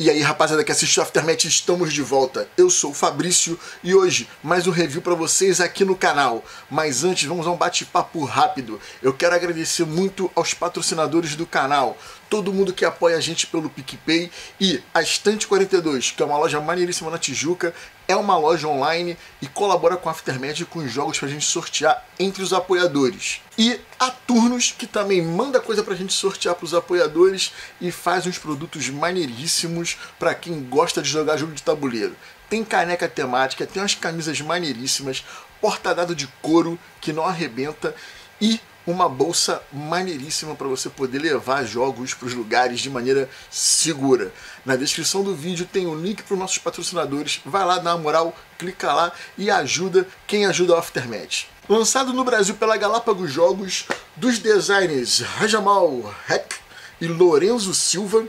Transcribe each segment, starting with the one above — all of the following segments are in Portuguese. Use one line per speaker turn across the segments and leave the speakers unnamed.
E aí, rapaziada que assiste o Aftermath, estamos de volta. Eu sou o Fabrício e hoje mais um review para vocês aqui no canal. Mas antes, vamos a um bate-papo rápido. Eu quero agradecer muito aos patrocinadores do canal, todo mundo que apoia a gente pelo PicPay e a Estante 42, que é uma loja maneiríssima na Tijuca, é uma loja online e colabora com a Aftermath com os jogos pra gente sortear entre os apoiadores. E a Turnos, que também manda coisa pra gente sortear pros apoiadores e faz uns produtos maneiríssimos para quem gosta de jogar jogo de tabuleiro. Tem caneca temática, tem umas camisas maneiríssimas, porta-dado de couro que não arrebenta e uma bolsa maneiríssima para você poder levar jogos para os lugares de maneira segura. Na descrição do vídeo tem o um link para os nossos patrocinadores. Vai lá, uma moral, clica lá e ajuda quem ajuda o Aftermath. Lançado no Brasil pela Galápagos Jogos, dos designers Rajamal Heck e Lorenzo Silva,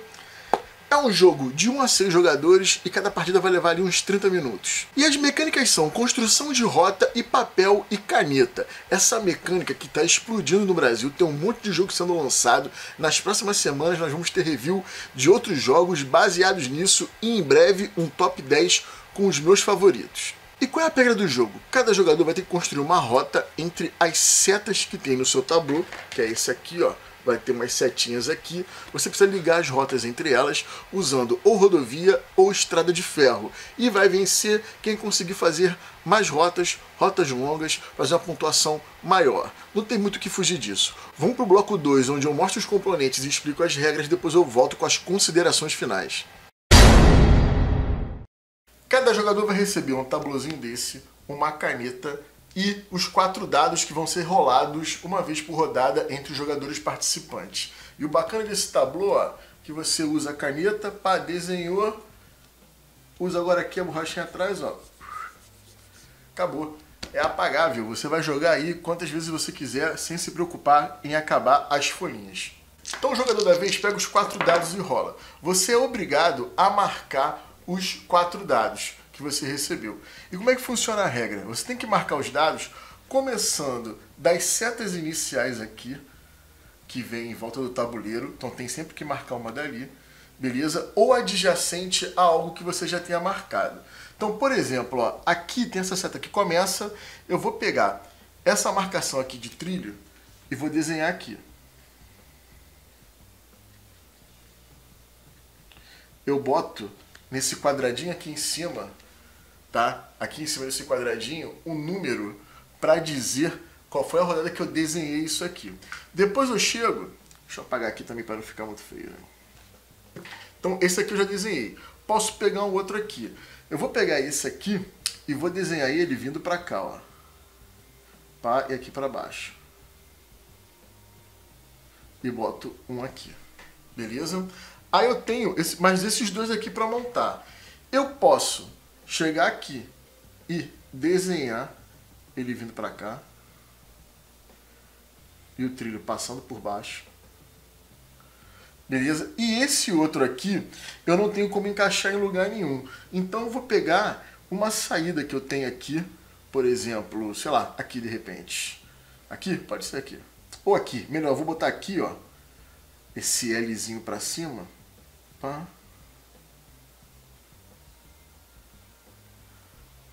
é um jogo de 1 a 6 jogadores e cada partida vai levar ali uns 30 minutos. E as mecânicas são construção de rota e papel e caneta. Essa mecânica que está explodindo no Brasil, tem um monte de jogo sendo lançado. Nas próximas semanas nós vamos ter review de outros jogos baseados nisso e em breve um top 10 com os meus favoritos. E qual é a pegada do jogo? Cada jogador vai ter que construir uma rota entre as setas que tem no seu tabu, que é esse aqui, ó vai ter umas setinhas aqui. Você precisa ligar as rotas entre elas usando ou rodovia ou estrada de ferro. E vai vencer quem conseguir fazer mais rotas, rotas longas, fazer uma pontuação maior. Não tem muito que fugir disso. Vamos para o bloco 2, onde eu mostro os componentes e explico as regras, depois eu volto com as considerações finais. Cada jogador vai receber um tabulozinho desse, uma caneta e os quatro dados que vão ser rolados uma vez por rodada entre os jogadores participantes. E o bacana desse tablô, ó, que você usa a caneta, pá, desenhou, usa agora aqui a borrachinha atrás, ó. Acabou. É apagável, você vai jogar aí quantas vezes você quiser sem se preocupar em acabar as folhinhas. Então o jogador da vez pega os quatro dados e rola. Você é obrigado a marcar os quatro dados que você recebeu. E como é que funciona a regra? Você tem que marcar os dados começando das setas iniciais aqui, que vem em volta do tabuleiro, então tem sempre que marcar uma dali, beleza? Ou adjacente a algo que você já tenha marcado. Então, por exemplo, ó, aqui tem essa seta que começa, eu vou pegar essa marcação aqui de trilho e vou desenhar aqui. Eu boto nesse quadradinho aqui em cima tá? Aqui em cima desse quadradinho, um número para dizer qual foi a rodada que eu desenhei isso aqui. Depois eu chego, deixa eu apagar aqui também para não ficar muito feio. Né? Então esse aqui eu já desenhei. Posso pegar um outro aqui. Eu vou pegar esse aqui e vou desenhar ele vindo para cá, ó. Pá, e aqui para baixo. E boto um aqui. Beleza? Aí eu tenho esse, mais esses dois aqui para montar. Eu posso chegar aqui e desenhar ele vindo para cá e o trilho passando por baixo. Beleza? E esse outro aqui, eu não tenho como encaixar em lugar nenhum. Então eu vou pegar uma saída que eu tenho aqui, por exemplo, sei lá, aqui de repente. Aqui? Pode ser aqui. Ou aqui. Melhor, eu vou botar aqui, ó, esse Lzinho para cima. Pá.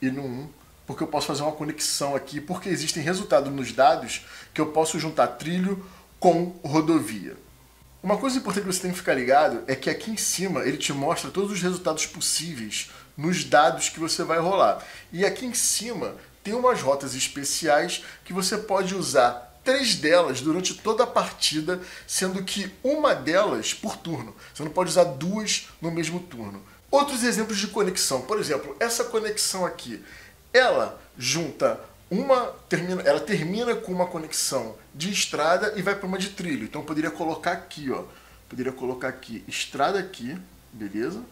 E no 1, porque eu posso fazer uma conexão aqui, porque existem resultados nos dados que eu posso juntar trilho com rodovia. Uma coisa importante que você tem que ficar ligado é que aqui em cima ele te mostra todos os resultados possíveis nos dados que você vai rolar. E aqui em cima tem umas rotas especiais que você pode usar três delas durante toda a partida, sendo que uma delas por turno. Você não pode usar duas no mesmo turno. Outros exemplos de conexão, por exemplo, essa conexão aqui, ela junta uma termina, ela termina com uma conexão de estrada e vai para uma de trilho. Então eu poderia colocar aqui, ó, poderia colocar aqui estrada aqui, beleza?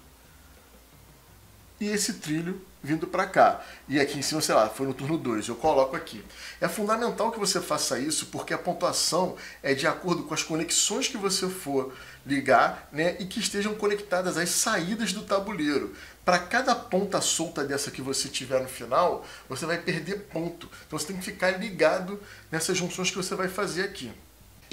E esse trilho vindo para cá. E aqui em cima, sei lá, foi no turno 2, eu coloco aqui. É fundamental que você faça isso porque a pontuação é de acordo com as conexões que você for ligar né, e que estejam conectadas às saídas do tabuleiro. Para cada ponta solta dessa que você tiver no final, você vai perder ponto. Então você tem que ficar ligado nessas junções que você vai fazer aqui.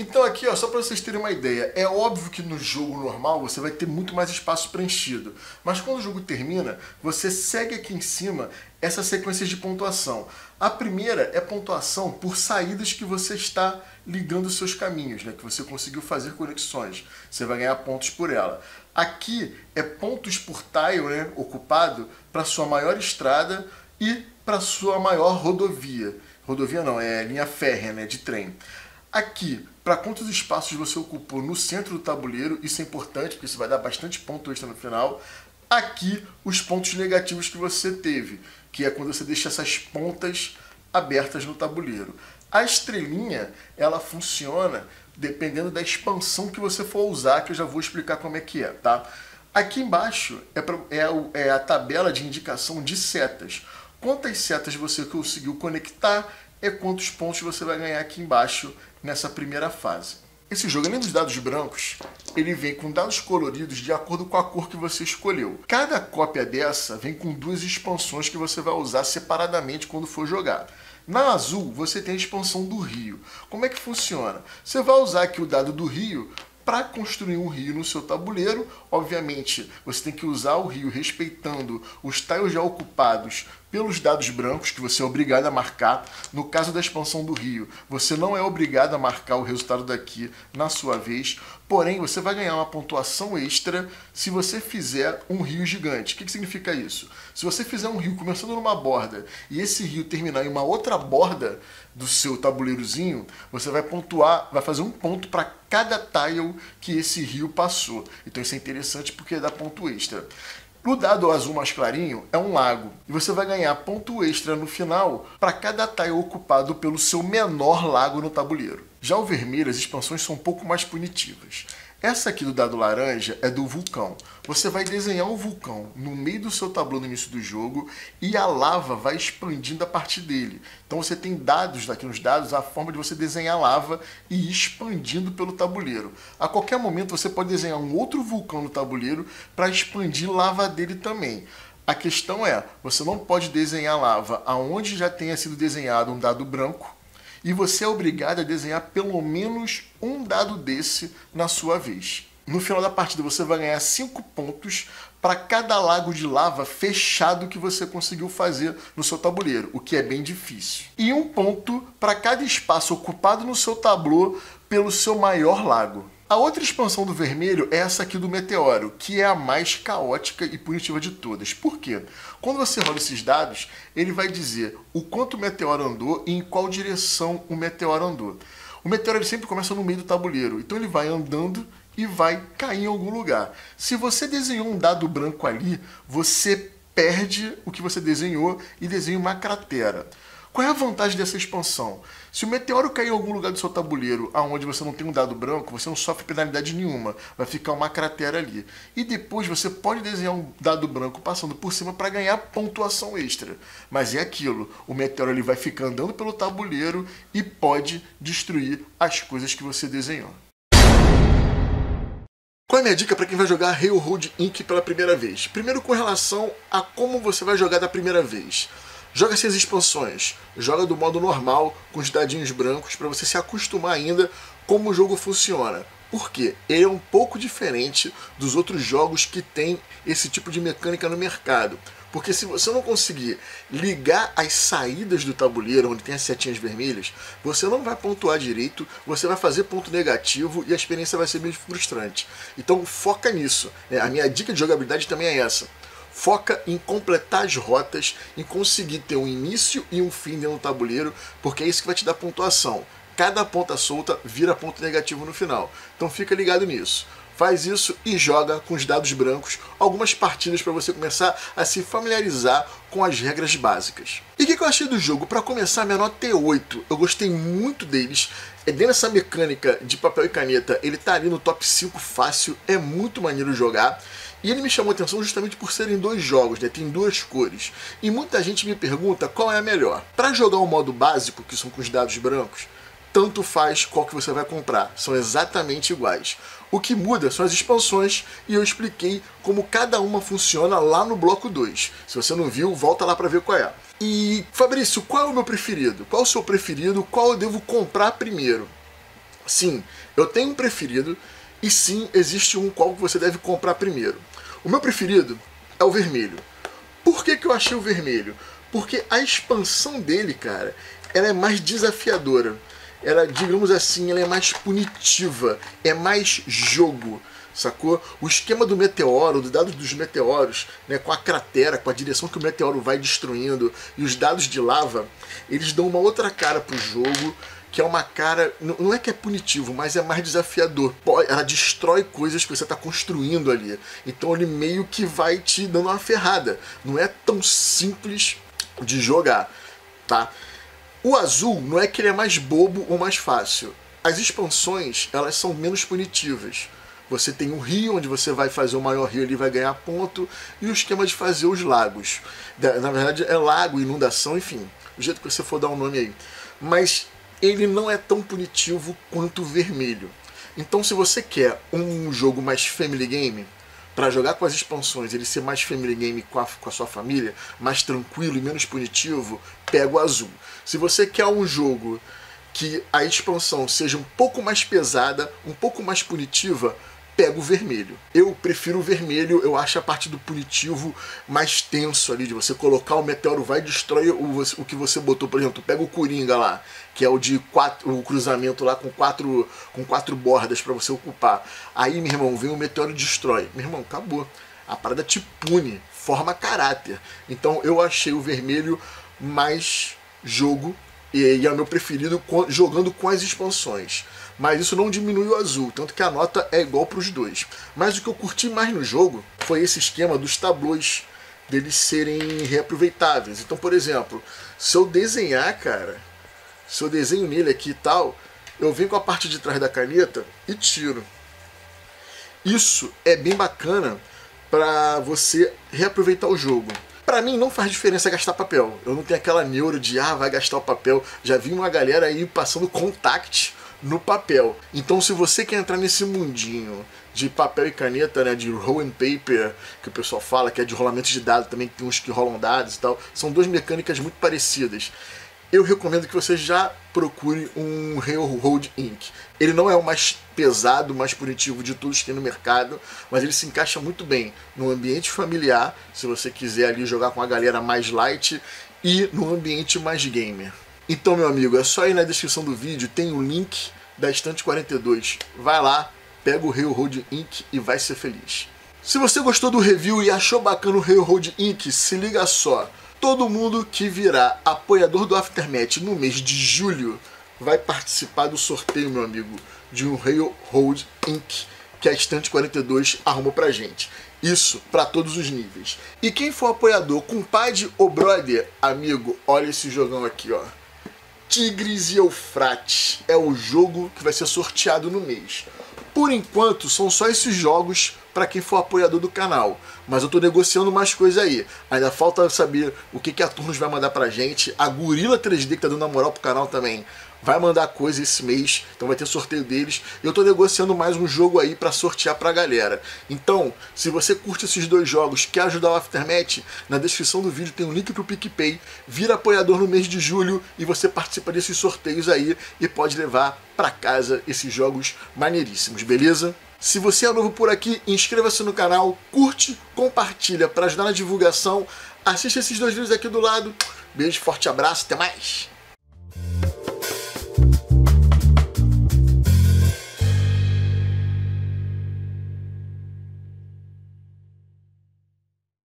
Então aqui, ó, só para vocês terem uma ideia, é óbvio que no jogo normal você vai ter muito mais espaço preenchido, mas quando o jogo termina, você segue aqui em cima essas sequências de pontuação. A primeira é pontuação por saídas que você está ligando seus caminhos, né, que você conseguiu fazer conexões. Você vai ganhar pontos por ela. Aqui é pontos por tile né, ocupado para sua maior estrada e para sua maior rodovia. Rodovia não, é linha férrea, né, de trem. Aqui, para quantos espaços você ocupou no centro do tabuleiro, isso é importante, porque isso vai dar bastante ponto extra no final. Aqui, os pontos negativos que você teve, que é quando você deixa essas pontas abertas no tabuleiro. A estrelinha, ela funciona dependendo da expansão que você for usar, que eu já vou explicar como é que é, tá? Aqui embaixo é, pra, é, é a tabela de indicação de setas. Quantas setas você conseguiu conectar é quantos pontos você vai ganhar aqui embaixo nessa primeira fase. Esse jogo, além dos dados brancos, ele vem com dados coloridos de acordo com a cor que você escolheu. Cada cópia dessa vem com duas expansões que você vai usar separadamente quando for jogar. Na azul, você tem a expansão do rio. Como é que funciona? Você vai usar aqui o dado do rio para construir um rio no seu tabuleiro. Obviamente, você tem que usar o rio respeitando os tiles já ocupados pelos dados brancos, que você é obrigado a marcar. No caso da expansão do rio, você não é obrigado a marcar o resultado daqui na sua vez. Porém, você vai ganhar uma pontuação extra se você fizer um rio gigante. O que, que significa isso? Se você fizer um rio começando numa borda e esse rio terminar em uma outra borda do seu tabuleirozinho, você vai pontuar, vai fazer um ponto para cada tile que esse rio passou. Então isso é interessante porque dá ponto extra. No dado azul mais clarinho é um lago e você vai ganhar ponto extra no final para cada tile ocupado pelo seu menor lago no tabuleiro. Já o vermelho, as expansões são um pouco mais punitivas. Essa aqui do dado laranja é do vulcão. Você vai desenhar um vulcão no meio do seu tabuleiro no início do jogo e a lava vai expandindo a partir dele. Então você tem dados daqui nos dados, a forma de você desenhar lava e ir expandindo pelo tabuleiro. A qualquer momento você pode desenhar um outro vulcão no tabuleiro para expandir lava dele também. A questão é, você não pode desenhar lava aonde já tenha sido desenhado um dado branco e você é obrigado a desenhar pelo menos um dado desse na sua vez. No final da partida você vai ganhar 5 pontos para cada lago de lava fechado que você conseguiu fazer no seu tabuleiro, o que é bem difícil. E um ponto para cada espaço ocupado no seu tabuleiro pelo seu maior lago. A outra expansão do vermelho é essa aqui do meteoro, que é a mais caótica e punitiva de todas. Por quê? Quando você rola esses dados, ele vai dizer o quanto o meteoro andou e em qual direção o meteoro andou. O meteoro ele sempre começa no meio do tabuleiro, então ele vai andando e vai cair em algum lugar. Se você desenhou um dado branco ali, você perde o que você desenhou e desenha uma cratera. Qual é a vantagem dessa expansão? Se o meteoro cair em algum lugar do seu tabuleiro aonde você não tem um dado branco, você não sofre penalidade nenhuma. Vai ficar uma cratera ali. E depois você pode desenhar um dado branco passando por cima para ganhar pontuação extra. Mas é aquilo, o meteoro ele vai ficar andando pelo tabuleiro e pode destruir as coisas que você desenhou. Qual é a minha dica para quem vai jogar Railroad Inc. pela primeira vez? Primeiro com relação a como você vai jogar da primeira vez. Joga sem as expansões, joga do modo normal, com os dadinhos brancos, para você se acostumar ainda como o jogo funciona. Por quê? Ele é um pouco diferente dos outros jogos que tem esse tipo de mecânica no mercado. Porque se você não conseguir ligar as saídas do tabuleiro, onde tem as setinhas vermelhas, você não vai pontuar direito, você vai fazer ponto negativo e a experiência vai ser meio frustrante. Então foca nisso. Né? A minha dica de jogabilidade também é essa foca em completar as rotas, em conseguir ter um início e um fim dentro do tabuleiro, porque é isso que vai te dar pontuação. Cada ponta solta vira ponto negativo no final. Então fica ligado nisso. Faz isso e joga com os dados brancos algumas partidas para você começar a se familiarizar com as regras básicas. E o que, que eu achei do jogo? Para começar, nota é 8. Eu gostei muito deles. É dentro dessa mecânica de papel e caneta, ele tá ali no top 5 fácil, é muito maneiro jogar. E ele me chamou a atenção justamente por serem dois jogos, né? Tem duas cores. E muita gente me pergunta qual é a melhor. Para jogar o modo básico, que são com os dados brancos, tanto faz qual que você vai comprar, são exatamente iguais. O que muda são as expansões e eu expliquei como cada uma funciona lá no bloco 2. Se você não viu, volta lá para ver qual é. E Fabrício, qual é o meu preferido? Qual é o seu preferido? Qual eu devo comprar primeiro? Sim, eu tenho um preferido e sim, existe um qual você deve comprar primeiro. O meu preferido é o vermelho. Por que, que eu achei o vermelho? Porque a expansão dele, cara, ela é mais desafiadora. Ela, digamos assim, ela é mais punitiva, é mais jogo sacou? O esquema do meteoro, dos dados dos meteoros, né, com a cratera, com a direção que o meteoro vai destruindo e os dados de lava, eles dão uma outra cara pro jogo, que é uma cara, não é que é punitivo, mas é mais desafiador. Ela destrói coisas que você está construindo ali. Então ele meio que vai te dando uma ferrada. Não é tão simples de jogar, tá? O azul não é que ele é mais bobo ou mais fácil. As expansões, elas são menos punitivas. Você tem um rio, onde você vai fazer o maior rio ali, vai ganhar ponto, e o esquema de fazer os lagos. Na verdade, é lago, inundação, enfim, do jeito que você for dar um nome aí. Mas ele não é tão punitivo quanto o vermelho. Então, se você quer um jogo mais family game, para jogar com as expansões, ele ser mais family game com a, com a sua família, mais tranquilo e menos punitivo, pega o azul. Se você quer um jogo que a expansão seja um pouco mais pesada, um pouco mais punitiva, pego o vermelho. Eu prefiro o vermelho, eu acho a parte do punitivo mais tenso ali, de você colocar o meteoro, vai destruir o, o que você botou, por exemplo, pega o Coringa lá, que é o de quatro, o cruzamento lá com quatro, com quatro bordas para você ocupar. Aí, meu irmão, vem o meteoro e destrói. Meu irmão, acabou. A parada te pune, forma caráter. Então eu achei o vermelho mais jogo e, e é o meu preferido jogando com as expansões mas isso não diminui o azul, tanto que a nota é igual para os dois. Mas o que eu curti mais no jogo foi esse esquema dos tablôs deles serem reaproveitáveis. Então, por exemplo, se eu desenhar, cara, se eu desenho nele aqui e tal, eu venho com a parte de trás da caneta e tiro. Isso é bem bacana para você reaproveitar o jogo. Para mim não faz diferença gastar papel. Eu não tenho aquela neuro de ah, vai gastar o papel. Já vi uma galera aí passando contact no papel. Então, se você quer entrar nesse mundinho de papel e caneta, né, de roll and paper, que o pessoal fala, que é de rolamento de dados também, que tem uns que rolam dados e tal, são duas mecânicas muito parecidas. Eu recomendo que você já procure um Railroad Inc. Ele não é o mais pesado, mais punitivo de todos que tem no mercado, mas ele se encaixa muito bem no ambiente familiar, se você quiser ali jogar com a galera mais light, e no ambiente mais gamer. Então, meu amigo, é só ir na descrição do vídeo, tem o um link da Estante 42. Vai lá, pega o Railroad Inc. e vai ser feliz. Se você gostou do review e achou bacana o Railroad Inc., se liga só. Todo mundo que virar apoiador do Aftermath no mês de julho vai participar do sorteio, meu amigo, de um Railroad Inc. que a Estante 42 arrumou pra gente. Isso para todos os níveis. E quem for apoiador, compadre ou brother, amigo, olha esse jogão aqui, ó. Tigres e Eufrates é o jogo que vai ser sorteado no mês. Por enquanto, são só esses jogos para quem for apoiador do canal. Mas eu estou negociando mais coisas aí. Ainda falta saber o que, que a Turnos vai mandar pra gente. A Gorila 3D que tá dando a moral pro canal também vai mandar coisa esse mês, então vai ter sorteio deles. Eu tô negociando mais um jogo aí para sortear pra galera. Então, se você curte esses dois jogos, quer ajudar o Aftermath, na descrição do vídeo tem um link pro PicPay, vira apoiador no mês de julho e você participa desses sorteios aí e pode levar para casa esses jogos maneiríssimos, beleza? Se você é novo por aqui, inscreva-se no canal, curte, compartilha para ajudar na divulgação. Assista esses dois vídeos aqui do lado. Beijo, forte abraço, até mais!